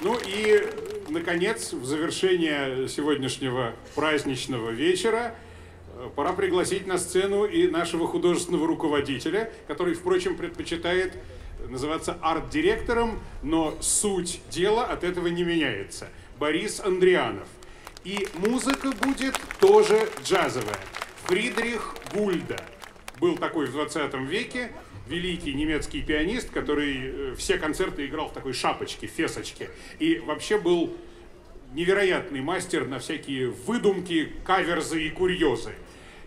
Ну и, наконец, в завершение сегодняшнего праздничного вечера э, пора пригласить на сцену и нашего художественного руководителя, который, впрочем, предпочитает называться арт-директором, но суть дела от этого не меняется. Борис Андрианов. И музыка будет тоже джазовая. Фридрих Гульда был такой в 20 веке, великий немецкий пианист, который э, все концерты играл в такой шапочке, фесочке. И вообще был невероятный мастер на всякие выдумки, каверзы и курьезы.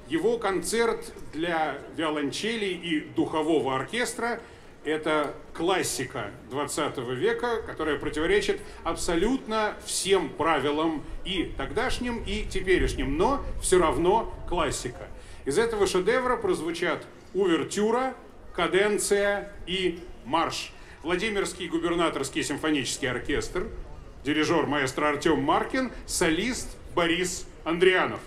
Его концерт для виолончели и духового оркестра – это классика 20 века, которая противоречит абсолютно всем правилам и тогдашним, и теперешним, но все равно классика. Из этого шедевра прозвучат увертюра, каденция и марш. Владимирский губернаторский симфонический оркестр, дирижер маэстро Артем Маркин, солист Борис Андрианов.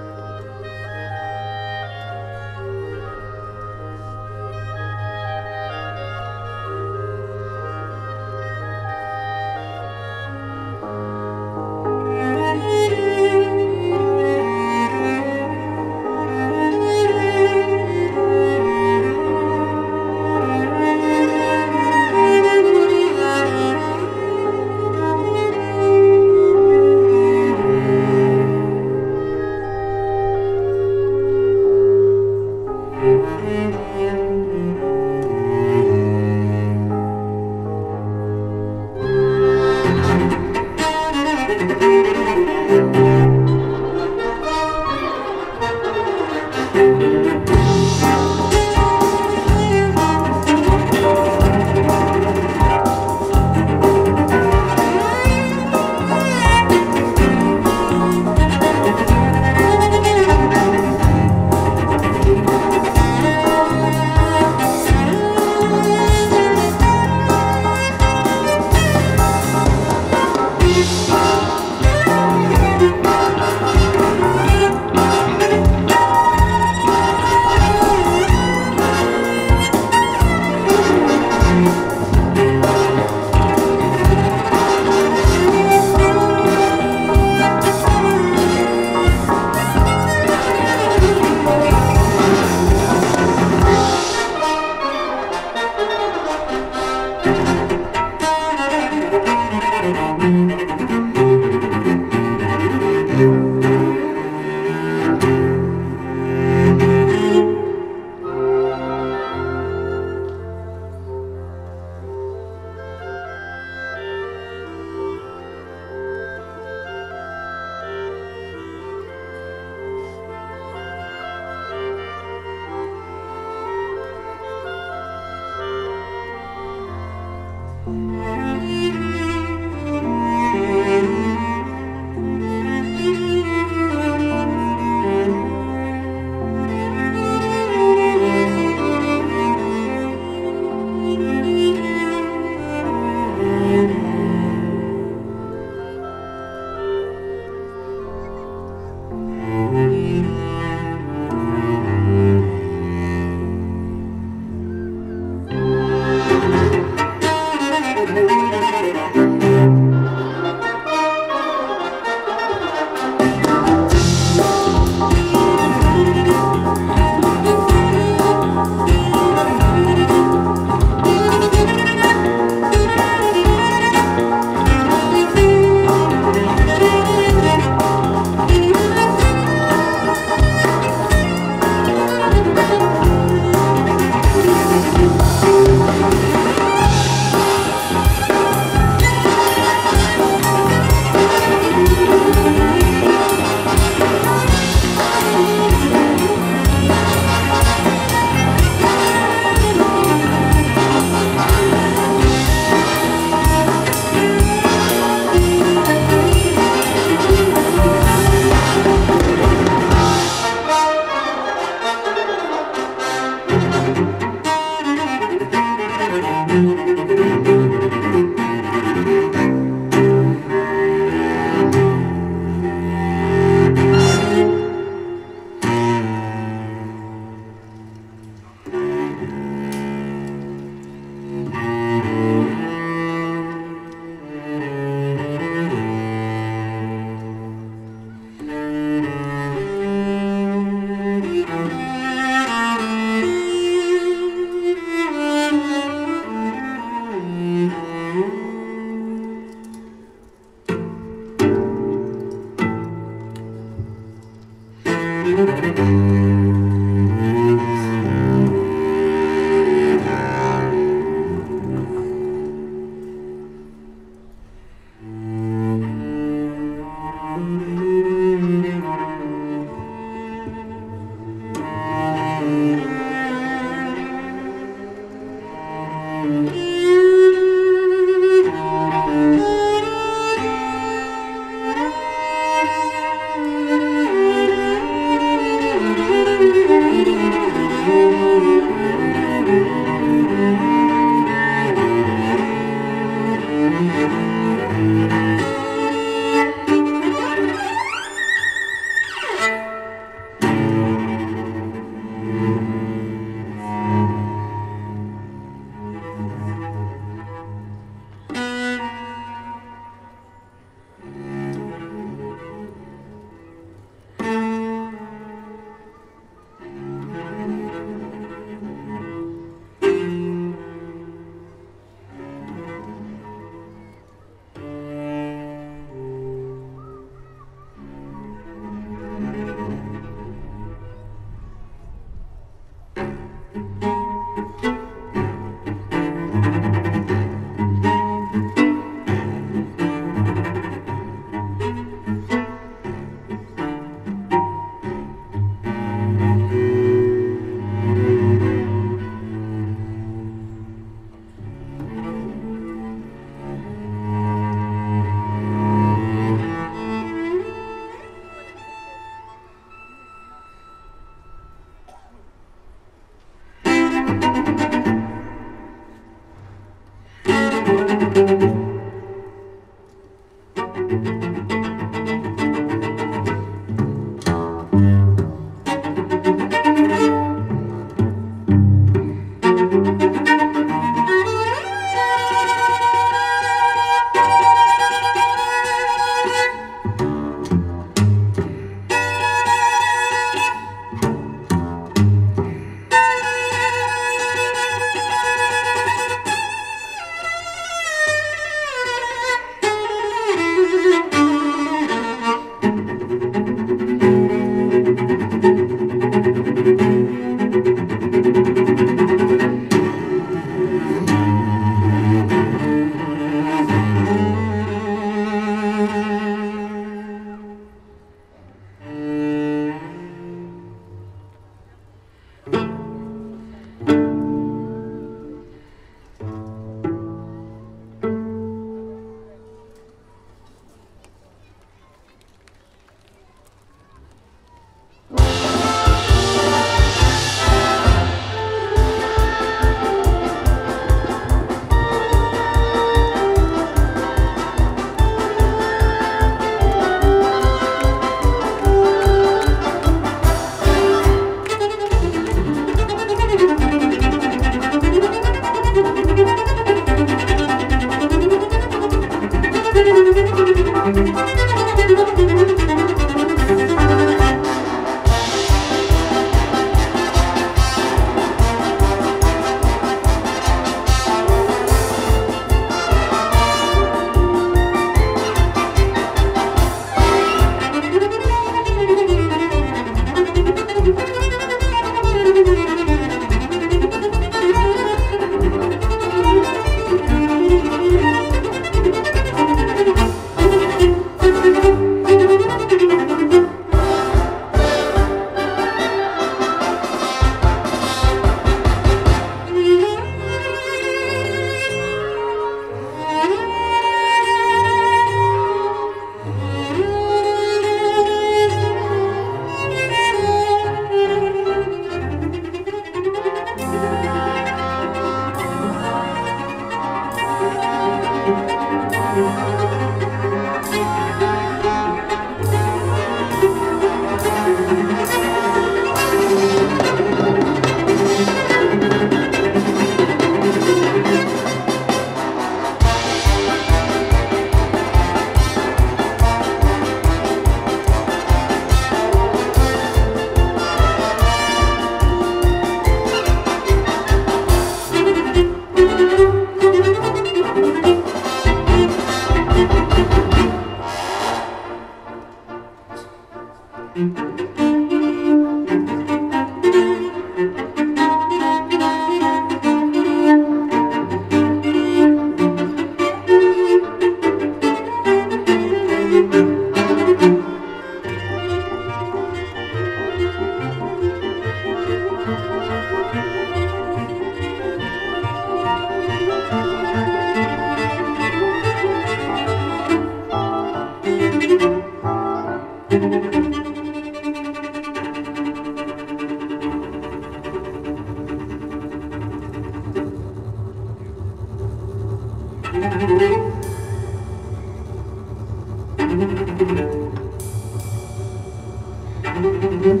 Thank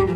you.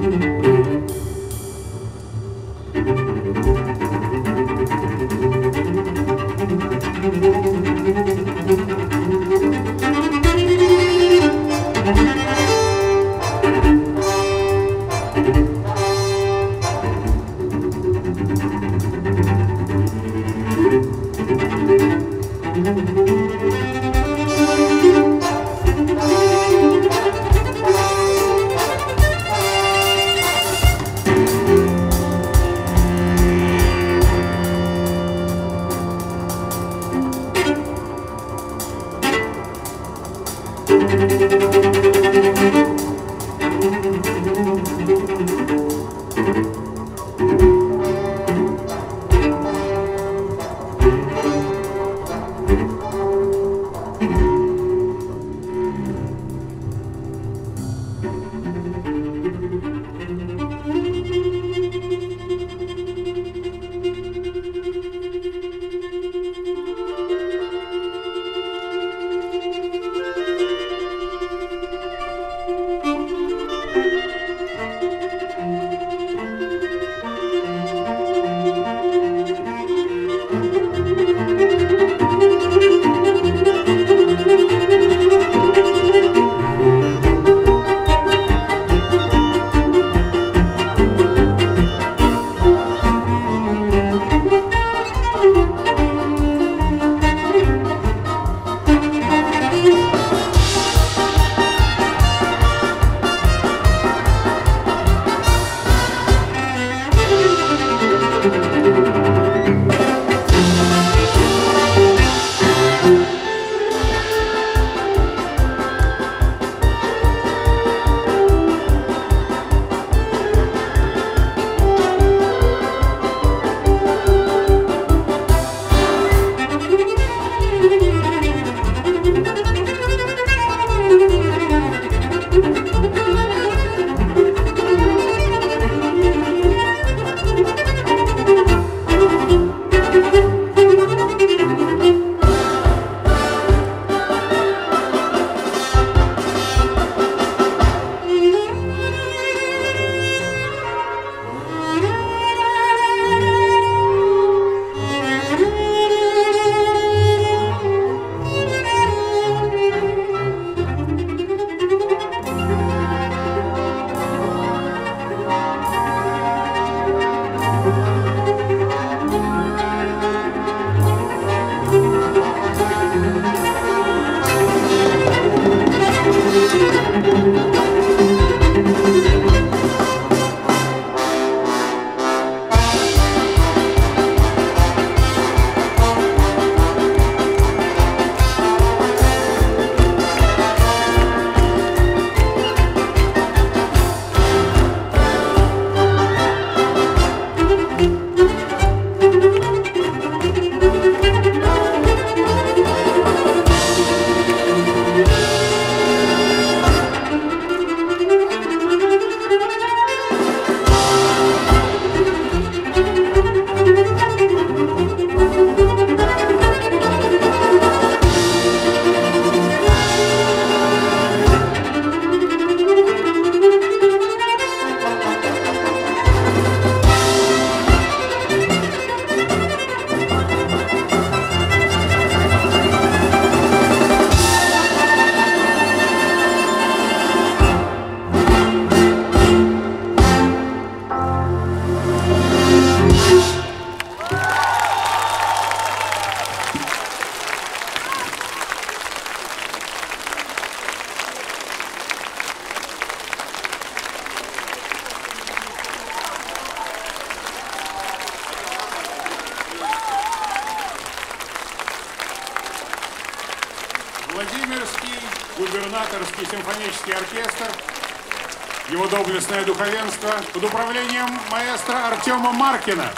Его доблестное духовенство под управлением маэстро Артема Маркина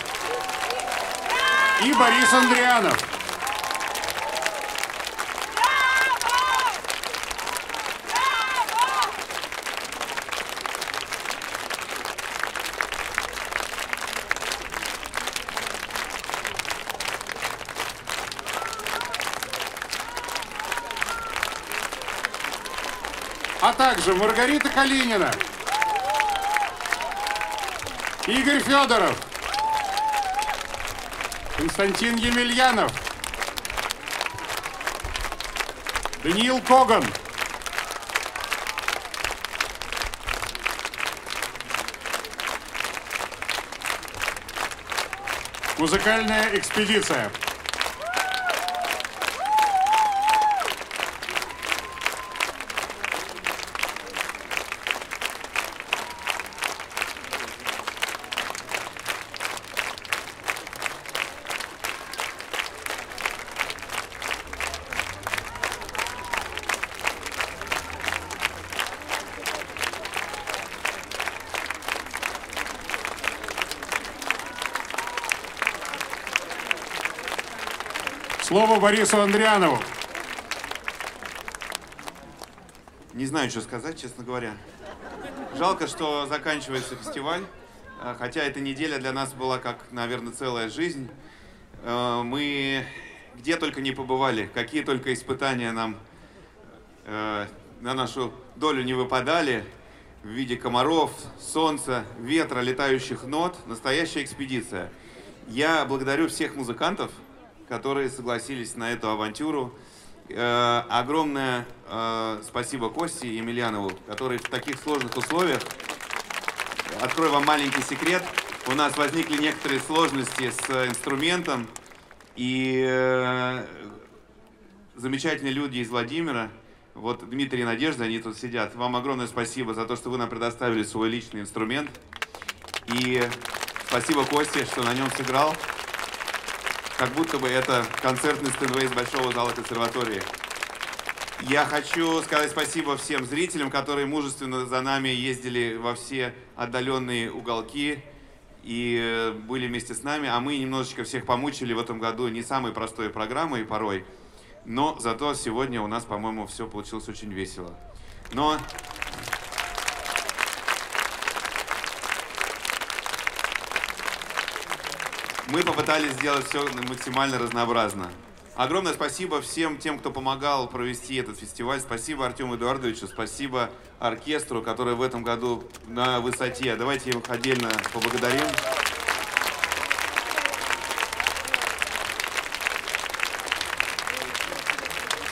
и Борис Андрианов. а также Маргарита Калинина, Игорь Федоров, Константин Емельянов, Даниил Коган, Музыкальная экспедиция. Слово Борису Андрианову. Не знаю, что сказать, честно говоря. Жалко, что заканчивается фестиваль. Э, хотя эта неделя для нас была как, наверное, целая жизнь. Э, мы где только не побывали, какие только испытания нам э, на нашу долю не выпадали в виде комаров, солнца, ветра, летающих нот. Настоящая экспедиция. Я благодарю всех музыкантов, которые согласились на эту авантюру. Э, огромное э, спасибо Косте и Емельянову, которые в таких сложных условиях, открою вам маленький секрет, у нас возникли некоторые сложности с инструментом, и э, замечательные люди из Владимира, вот Дмитрий и Надежда, они тут сидят. Вам огромное спасибо за то, что вы нам предоставили свой личный инструмент. И спасибо Косте, что на нем сыграл как будто бы это концертный стендвей из Большого зала консерватории. Я хочу сказать спасибо всем зрителям, которые мужественно за нами ездили во все отдаленные уголки и были вместе с нами, а мы немножечко всех помучили в этом году не самой простой программой порой, но зато сегодня у нас, по-моему, все получилось очень весело. Но мы попытались сделать все максимально разнообразно. Огромное спасибо всем тем, кто помогал провести этот фестиваль. Спасибо Артему Эдуардовичу, спасибо оркестру, который в этом году на высоте. Давайте их отдельно поблагодарим.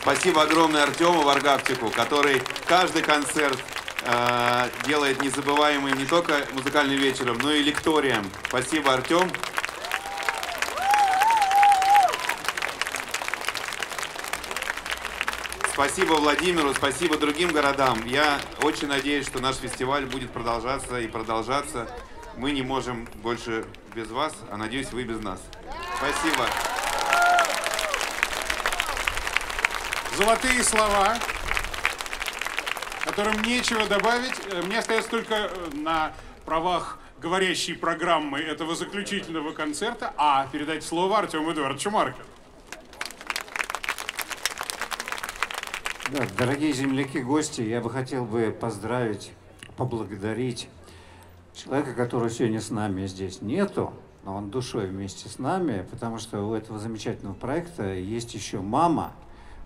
Спасибо огромное Артему Варгаптику, который каждый концерт э, делает незабываемым не только музыкальным вечером, но и лекторием. Спасибо, Артем. Спасибо Владимиру, спасибо другим городам. Я очень надеюсь, что наш фестиваль будет продолжаться и продолжаться. Мы не можем больше без вас, а надеюсь, вы без нас. Спасибо. Золотые слова, которым нечего добавить. Э, мне остается только э, на правах говорящей программы этого заключительного концерта, а передать слово Артему Эдуардовичу Маркову. Да, дорогие земляки, гости, я бы хотел бы поздравить, поблагодарить человека, которого сегодня с нами здесь нету, но он душой вместе с нами, потому что у этого замечательного проекта есть еще мама.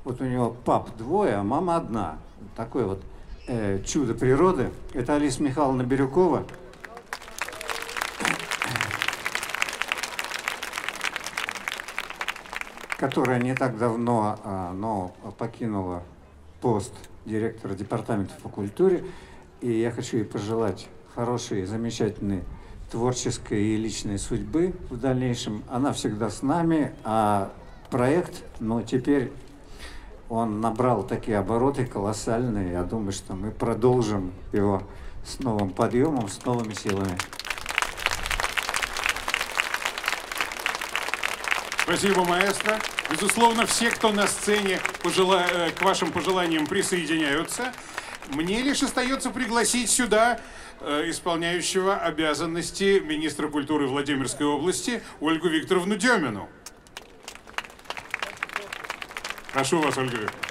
Вот у него пап двое, а мама одна. Такое вот э, чудо природы. Это Алиса Михайловна Бирюкова. которая не так давно а, но покинула пост директора департамента по культуре. И я хочу ей пожелать хорошей, замечательной творческой и личной судьбы в дальнейшем. Она всегда с нами, а проект, ну, теперь он набрал такие обороты колоссальные. Я думаю, что мы продолжим его с новым подъемом, с новыми силами. Спасибо, маэстро. Безусловно, все, кто на сцене пожела... Э, к вашим пожеланиям присоединяются. Мне лишь остается пригласить сюда э, исполняющего обязанности министра культуры Владимирской области Ольгу Викторовну Демину. Прошу вас, Ольга Викторовна.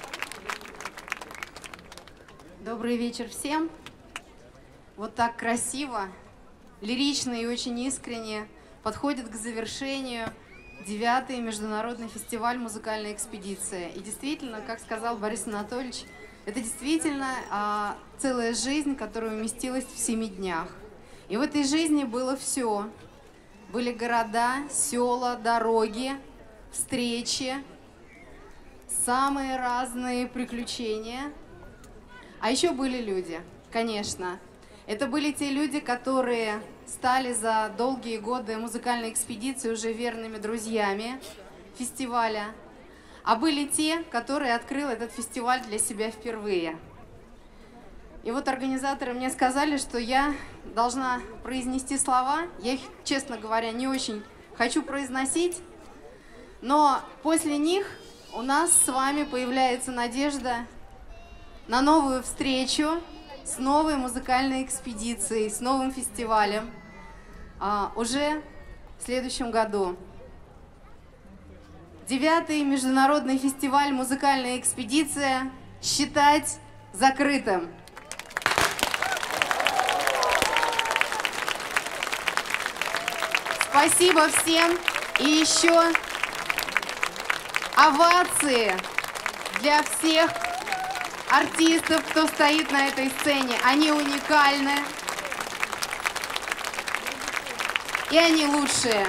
Добрый вечер всем. Вот так красиво, лирично и очень искренне подходит к завершению девятый международный фестиваль «Музыкальная экспедиция». И действительно, как сказал Борис Анатольевич, это действительно а, целая жизнь, которая уместилась в семи днях. И в этой жизни было все. Были города, села, дороги, встречи, самые разные приключения. А еще были люди, конечно. Это были те люди, которые стали за долгие годы музыкальной экспедиции уже верными друзьями фестиваля. А были те, которые открыл этот фестиваль для себя впервые. И вот организаторы мне сказали, что я должна произнести слова. Я их, честно говоря, не очень хочу произносить. Но после них у нас с вами появляется надежда на новую встречу с новой музыкальной экспедицией, с новым фестивалем а, уже в следующем году. Девятый международный фестиваль «Музыкальная экспедиция» считать закрытым. Спасибо всем. И еще овации для всех артистов, кто стоит на этой сцене. Они уникальны. И они лучшие.